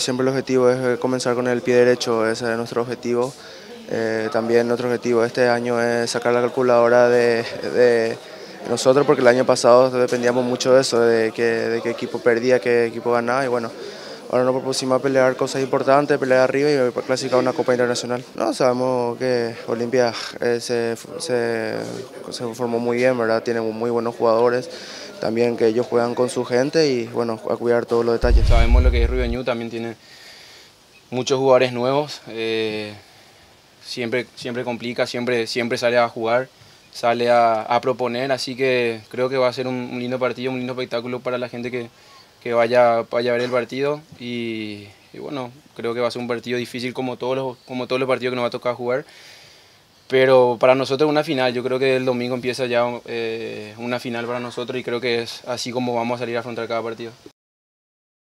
Siempre el objetivo es eh, comenzar con el pie derecho, ese es nuestro objetivo. Eh, también nuestro objetivo este año es sacar la calculadora de, nosotros, porque el año pasado dependíamos mucho de eso, de, que, de qué equipo perdía, qué equipo ganaba, y bueno, ahora nos propusimos pelear cosas importantes, pelear arriba y clasificar una Copa Internacional. No, sabemos que Olimpia eh, se, se, se formó muy bien, ¿verdad? Tiene muy buenos jugadores también que ellos juegan con su gente y bueno, a cuidar todos los detalles. Sabemos lo que es Rubio también tiene muchos jugadores nuevos, eh, siempre, siempre complica, siempre, siempre sale a jugar, sale a, proponer, así que creo que va a ser un, lindo partido, un lindo espectáculo para la gente que, que vaya, vaya a ver el partido y, bueno, creo que va a ser un partido difícil como todos los, como todos los partidos que nos va a tocar jugar. Pero para nosotros una final, yo creo que el domingo empieza ya eh, una final para nosotros y creo que es así como vamos a salir a afrontar cada partido.